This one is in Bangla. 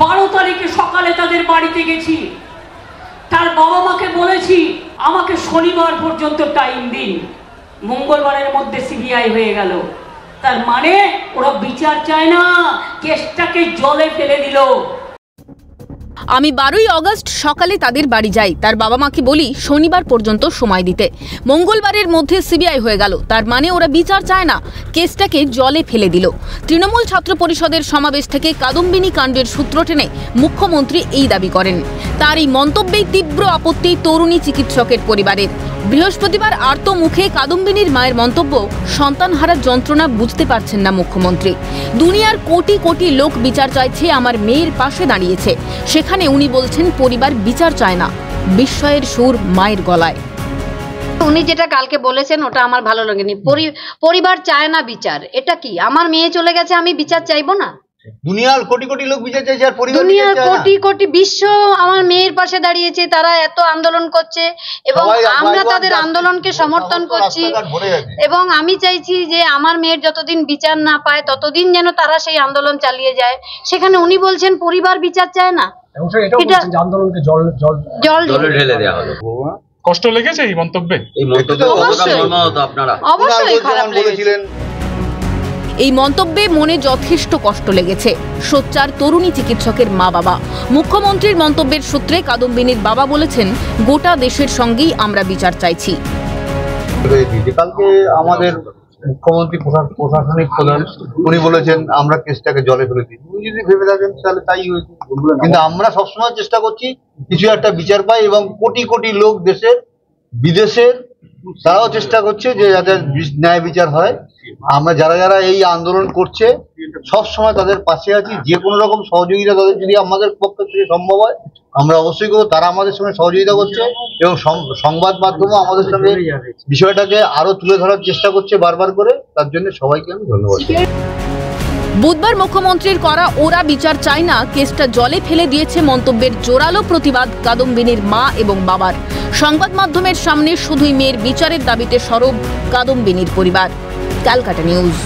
বারো তারিখে সকালে তাদের বাড়িতে গেছি। তার বাবা মাকে বলেছি, আমাকে শনিবার পর্যন্ত টাইম দিন। মঙ্গলবারের মধ্যে সিবিআই হয়ে গেল। তার মানে ওরা বিচার চায় না, কেসটাকে জলে ফেলে দিল। আমি বারোই অগস্ট সকালে তাদের বাড়ি যাই। তার বাবা মাকে বলি, শনিবার পর্যন্ত সময় দিতে। মঙ্গলবারের মধ্যে সিবিআই হয়ে গেল। তার মানে ওরা বিচার চায় না। কেসটাকে জলে ফেলে দিল। তৃণমূল ছাত্র পরিষদের সমাবেশ থেকে কাদম্বিনী কাণ্ডের সূত্র টেনে মুখ্যমন্ত্রী এই দাবি করেন। তার এই মন্তব্যেই তীব্র আপত্তি তরুণী চিকিৎসকের পরিবারের। বৃহস্পতিবার আর্ত মুখে কাদম্বিনীর মায়ের মন্তব্য সন্তান হারার যন্ত্রণা বুঝতে পারছেন না মুখ্যমন্ত্রী। দুনিয়ার কোটি কোটি লোক বিচার চাইছে, আমার মেয়ের পাশে দাঁড়িয়েছে। সেখানে উনি বলছেন, পরিবার বিচার চায় না, বিস্ময়ের সুর মায়ের গলায়। উনি যেটা কালকে বলেছেন, ওটা আমার ভালো লাগেনি। পরি- পরিবার চায় না বিচার। এটা কি, আমার মেয়ে চলে গেছে, আমি বিচার চাইব না? দুনিয়ার কোটি কোটি লোক বিচার চাইছে আর পরিবার দুনিয়ার। কোটি কোটি বিশ্ব আমার মেয়ের পাশে দাঁড়িয়েছে তারা এত আন্দোলন করছে এবং আমরা তাদের আন্দোলনকে সমর্থন করছি। এবং আমি চাইছি যে আমার মেয়ের যতদিন বিচার না পায় ততদিন যেন তারা সেই আন্দোলন চালিয়ে যায়। সেখানে উনি বলছেন পরিবার বিচার চায় না। আন্দোলনকে জল জল জল ঢেলে দেওয়া হলো কষ্ট লেগেছে এই মন্তব্যে? এই মন্তব্য অবশ্যই। আপনারা অবশ্যই খারাপ এই মন্তব্যে মনে যথেষ্ট কষ্ট লেগেছে। সোচ্চার তরুণী চিকিৎসকের মা বাবা। মুখ্যমন্ত্রীর মন্তব্যের সূত্রে কাদম্বিনীর বাবা বলেছেন, গোটা দেশের সঙ্গেই আমরা বিচার চাইছি। কালকে আমাদের মুখ্যমন্ত্রী প্রশাসনিক প্রধান, উনি বলেছেন, আমরা কেসটাকে জলে ফেলে দিই। উনি যদি ভেবে থাকেন, তাহলে তাই হয়েছে। কিন্তু আমরা সবসময় চেষ্টা করছি, কিছু একটা বিচার পাই এবং কোটি কোটি লোক দেশের, বিদেশের তারাও চেষ্টা করছে যে যাদের ন্যায় বিচার হয়। আমরা যারা যারা এই আন্দোলন করছে, সব সময় তাদের পাশে আছি। যে কোনো রকম সহযোগিতা তাদের যদি আমাদের পক্ষ থেকে সম্ভব হয়, আমরা অবশ্যই করব। তারা আমাদের সঙ্গে সহযোগিতা করছে এবং সংবাদ মাধ্যমও আমাদের সঙ্গে বিষয়টাকে আরও তুলে ধরার চেষ্টা করছে বারবার করে। তার জন্য সবাইকে আমি ধন্যবাদ। বুধবার মুখ্যমন্ত্রীর করা ওরা বিচার চায় না, কেসটা জলে ফেলে দিয়েছে মন্তব্যের জোরালো প্রতিবাদ কাদম্বিনীর মা এবং বাবার। সংবাদ মাধ্যমের সামনে শুধুই মেয়ের বিচারের দাবিতে সরব কাদম্বিনীর পরিবার। Calcutta news.